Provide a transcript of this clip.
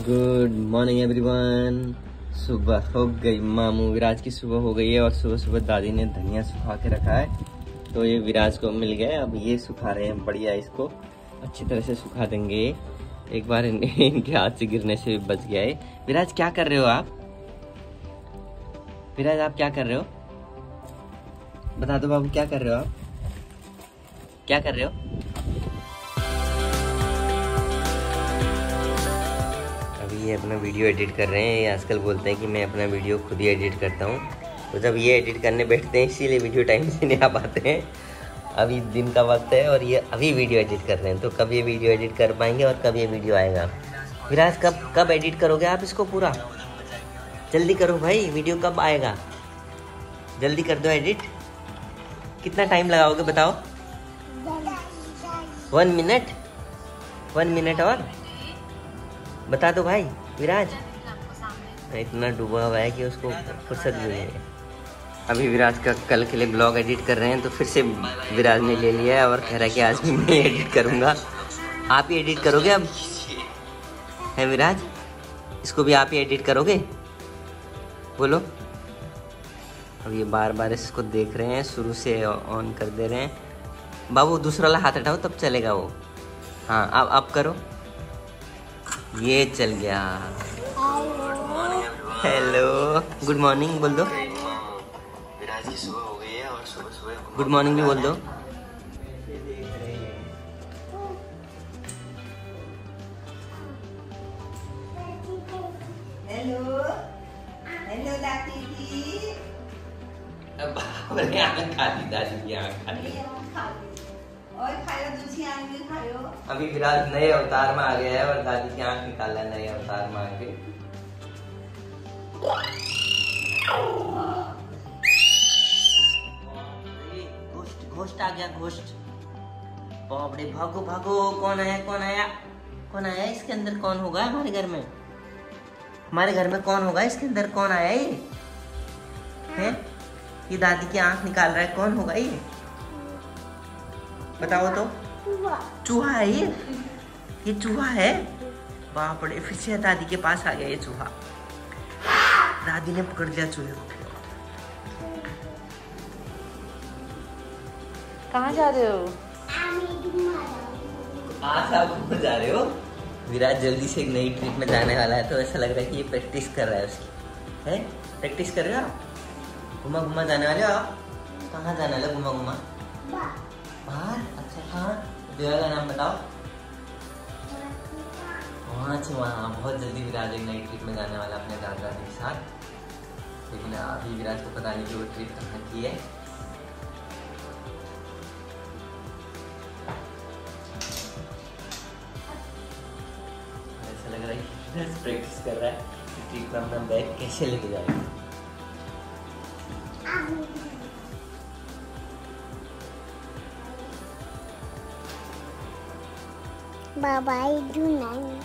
Good morning everyone सुबह हो गई मामू विराज की सुबह हो गई है और सुबह सुबह दादी ने धनिया सुखा के रखा है। तो ये विराज को मिल गया अब ये सुखा रहे हैं बढ़िया इसको। अच्छी तरह से सुखा देंगे। एक बार इन, इनके हाथ से गिरने से बच गया है। विराज क्या कर रहे हो आप? विराज आप क्या कर रहे हो? बता दो बाबू क्या कर रहे हो आप? क्या कर रहे हो? ये अपना वीडियो एडिट कर रहे हैं। ये आजकल बोलते हैं कि मैं अपना वीडियो खुद ही एडिट करता हूँ। तो जब ये एडिट करने बैठते हैं, इसीलिए वीडियो टाइम से नहीं आ पाते हैं। अभी दिन का वक्त है और ये अभी वीडियो एडिट कर रहे हैं। तो कब ये वीडियो एडिट कर पाएँगे और कब ये वीडियो आएगा? विराज, कब कब एडिट करोगे आप इसको पूरा? जल्दी करो भाई, वीडियो कब आएगा? जल्दी कर दो एडिट। कितना टाइम लगाओगे बताओ? वन मिनट वन मिनट और? बता दो भाई विराज। इतना डूबा हुआ है कि उसको फुर्सत भी नहीं है। अभी विराज का कल के लिए ब्लॉग एडिट कर रहे हैं तो फिर से विराज ने ले लिया है और कह रहा है कि आज भी मैं एडिट करूँगा। आप ही एडिट करोगे अब? है विराज? इसको भी आप ही एडिट करोगे? बोलो। अब ये बार बार इसको देख रहे हैं शुरू से ऑन कर दे रहे हैं। बाबू दूसरा वाला हाथ हटाओ तब चलेगा वो। हाँ अब अब करो। ये चल गया। हेलो गुड मॉर्निंग बोल दो। विराज की सुबह हो गई है और सुबह सुबह गुड मॉर्निंग भी बोल दो हेलो हेलो दादी जी आँख खाली दादी की आँख खाली और खायो दूसरी आँख अभी विराज नए अवतार में आ गया है और दादी की आँख निकाला है नए अवतार में आके। घोस्ट घोस्ट आ गया घोस्ट बाप रे भागो भागो, कौन आया कौन आया? कौन आया इसके अंदर? कौन होगा हमारे घर में? हमारे घर में कौन होगा इसके अंदर? कौन आया ये? हैं? ये दादी की आँख निकाल रहा है, कौन होगा ये? बताओ तो। चूहा। है ये? ये चूहा है? बाप रे फिर से दादी के पास आ गया ये चूहा। दादी ने पकड़ लिया चूहे को। कहाँ जा रहे हो? आज आप जा रहे हो? विराट जल्दी से एक नई ट्रिप में जाने वाला है तो ऐसा लग रहा है कि ये प्रैक्टिस कर रहा है उसकी। है? प्रैक्टिस कर रहे हो आप? घुमा घुमा जाने वाले हो आप? कहाँ जाने वाले घुमा घुमा बाहर? अच्छा कहाँ जगह का नाम बताओ। वहाँ से वहाँ बहुत जल्दी विराज एक नई ट्रिप में जाने वाला अपने दादा दादी के साथ। लेकिन अभी विराज को पता नहीं कि वो ट्रिप कहाँ की है। ऐसा लग रहा है विराज प्रैक्टिस कर रहा है कि ट्रिप में अपना बैग कैसे लेके जाएगा। Bye-bye, Junan.